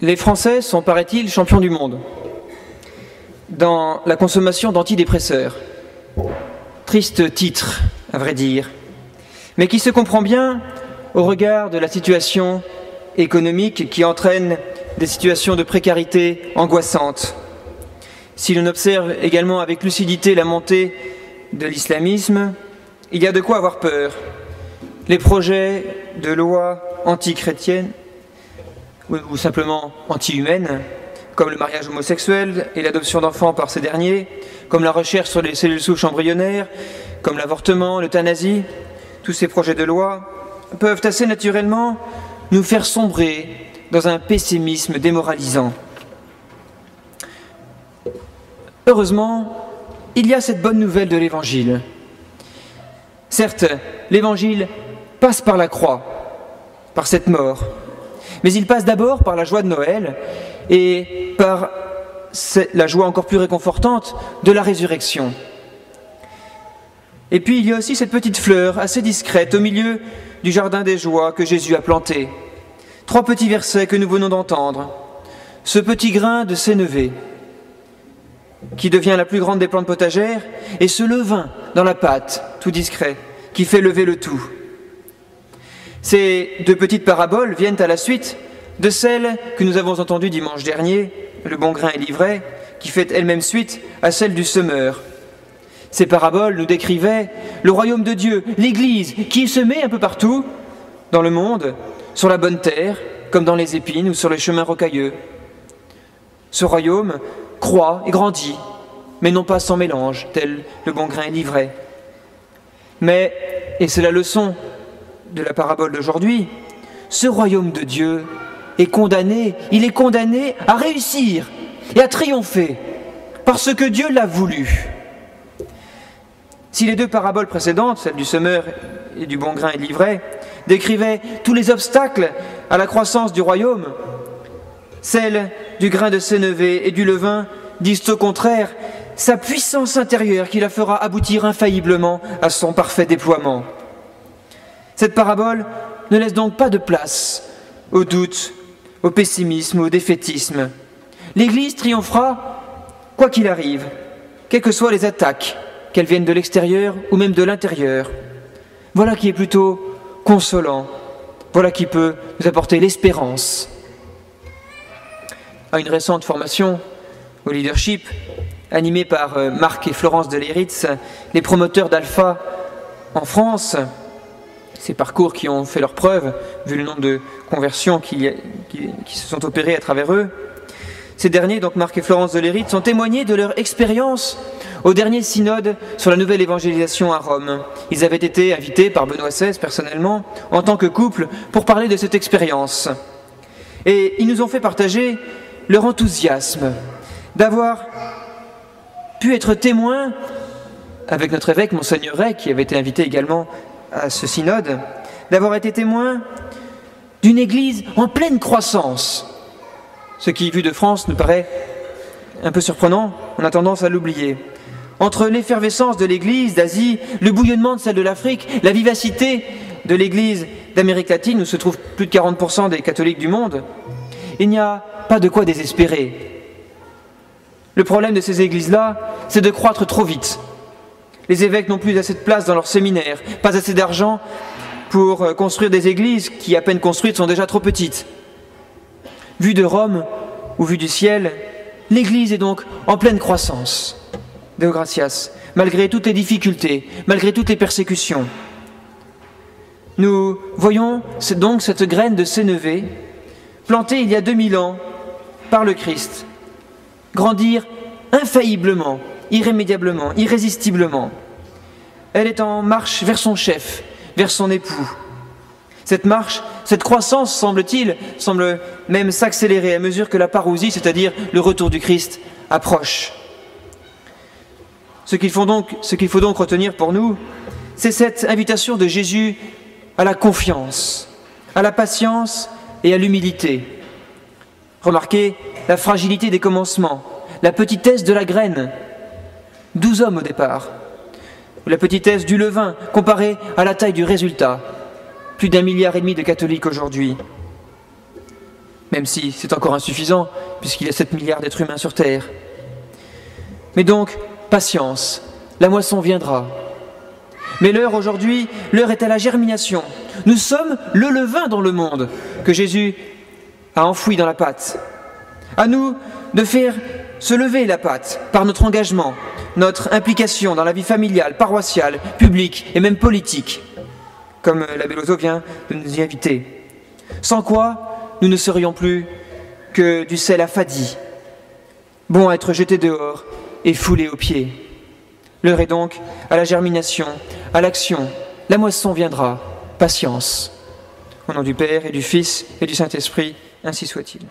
Les Français sont, paraît-il, champions du monde dans la consommation d'antidépresseurs. Triste titre, à vrai dire, mais qui se comprend bien au regard de la situation économique qui entraîne des situations de précarité angoissantes. Si l'on observe également avec lucidité la montée de l'islamisme, il y a de quoi avoir peur. Les projets de loi anti-chrétienne ou simplement anti-humaine, comme le mariage homosexuel et l'adoption d'enfants par ces derniers, comme la recherche sur les cellules souches embryonnaires, comme l'avortement, l'euthanasie, tous ces projets de loi peuvent assez naturellement nous faire sombrer dans un pessimisme démoralisant. Heureusement, il y a cette bonne nouvelle de l'Évangile. Certes, l'Évangile passe par la croix, par cette mort, mais il passe d'abord par la joie de Noël et par la joie encore plus réconfortante de la résurrection. Et puis il y a aussi cette petite fleur assez discrète au milieu du jardin des joies que Jésus a planté. Trois petits versets que nous venons d'entendre. Ce petit grain de sénévé, qui devient la plus grande des plantes potagères, et ce levain dans la pâte, tout discret, qui fait lever le tout. Ces deux petites paraboles viennent à la suite de celle que nous avons entendue dimanche dernier, le bon grain et l'ivraie, qui fait elle-même suite à celle du semeur. Ces paraboles nous décrivaient le royaume de Dieu, l'Église, qui se met un peu partout dans le monde, sur la bonne terre, comme dans les épines ou sur les chemins rocailleux. Ce royaume croît et grandit, mais non pas sans mélange, tel le bon grain et l'ivraie. Mais, et c'est la leçon de la parabole d'aujourd'hui, ce royaume de Dieu est condamné, il est condamné à réussir et à triompher, parce que Dieu l'a voulu. Si les deux paraboles précédentes, celle du semeur et du bon grain et de l'ivraie, décrivaient tous les obstacles à la croissance du royaume, celle du grain de sénévé et du levain disent au contraire sa puissance intérieure qui la fera aboutir infailliblement à son parfait déploiement. Cette parabole ne laisse donc pas de place au doute, au pessimisme, au défaitisme. L'Église triomphera quoi qu'il arrive, quelles que soient les attaques, qu'elles viennent de l'extérieur ou même de l'intérieur. Voilà qui est plutôt consolant, voilà qui peut nous apporter l'espérance. À une récente formation au leadership, animée par euh, Marc et Florence de les promoteurs d'Alpha en France, ces parcours qui ont fait leur preuve, vu le nombre de conversions qui, se sont opérées à travers eux. Ces derniers, donc Marc et Florence de Lérite, sont témoignés de leur expérience au dernier synode sur la nouvelle évangélisation à Rome. Ils avaient été invités par Benoît XVI personnellement, en tant que couple, pour parler de cette expérience. Et ils nous ont fait partager leur enthousiasme d'avoir pu être témoins, avec notre évêque, Monseigneur Ray, qui avait été invité également à ce synode, d'avoir été témoin d'une Église en pleine croissance. Ce qui, vu de France, nous paraît un peu surprenant, on a tendance à l'oublier. Entre l'effervescence de l'Église d'Asie, le bouillonnement de celle de l'Afrique, la vivacité de l'Église d'Amérique latine, où se trouvent plus de 40% des catholiques du monde, il n'y a pas de quoi désespérer. Le problème de ces églises-là, c'est de croître trop vite, les évêques n'ont plus assez de place dans leurs séminaires, pas assez d'argent pour euh, construire des églises qui, à peine construites, sont déjà trop petites. Vu de Rome ou vu du ciel, l'Église est donc en pleine croissance. Deo gratias, malgré toutes les difficultés, malgré toutes les persécutions. Nous voyons donc cette graine de sénévé, plantée il y a 2000 ans par le Christ, grandir infailliblement irrémédiablement, irrésistiblement. Elle est en marche vers son chef, vers son époux. Cette marche, cette croissance, semble-t-il, semble même s'accélérer à mesure que la parousie, c'est-à-dire le retour du Christ, approche. Ce qu'il faut donc, retenir pour nous, c'est cette invitation de Jésus à la confiance, à la patience et à l'humilité. Remarquez la fragilité des commencements, la petitesse de la graine, Douze hommes au départ. La petitesse du levain comparée à la taille du résultat. Plus d'un milliard et demi de catholiques aujourd'hui. même si c'est encore insuffisant, puisqu'il y a 7 milliards d'êtres humains sur Terre. Mais donc, patience, la moisson viendra. Mais l'heure aujourd'hui, l'heure est à la germination. Nous sommes le levain dans le monde que Jésus a enfoui dans la pâte. À nous de faire se lever la pâte par notre engagement, notre implication dans la vie familiale, paroissiale, publique et même politique, comme l'abbé Lozo vient de nous y inviter. Sans quoi, nous ne serions plus que du sel affadi, bon à être jeté dehors et foulé aux pieds. L'heure est donc à la germination, à l'action. La moisson viendra. Patience. Au nom du Père et du Fils et du Saint-Esprit, ainsi soit-il.